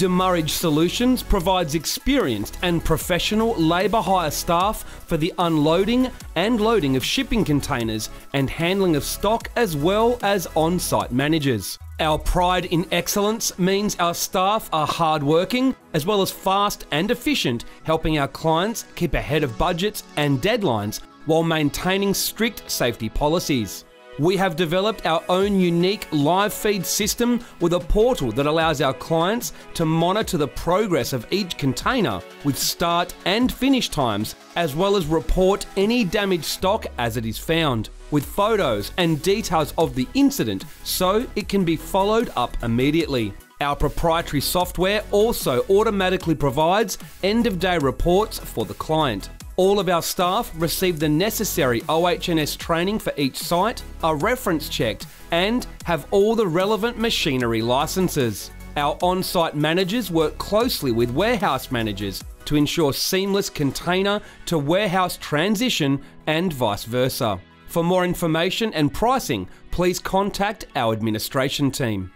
Demurrage Solutions provides experienced and professional labour hire staff for the unloading and loading of shipping containers and handling of stock as well as on site managers. Our pride in excellence means our staff are hardworking as well as fast and efficient, helping our clients keep ahead of budgets and deadlines while maintaining strict safety policies. We have developed our own unique live feed system with a portal that allows our clients to monitor the progress of each container with start and finish times, as well as report any damaged stock as it is found, with photos and details of the incident so it can be followed up immediately. Our proprietary software also automatically provides end of day reports for the client. All of our staff receive the necessary OHS training for each site, are reference checked, and have all the relevant machinery licenses. Our on site managers work closely with warehouse managers to ensure seamless container to warehouse transition and vice versa. For more information and pricing, please contact our administration team.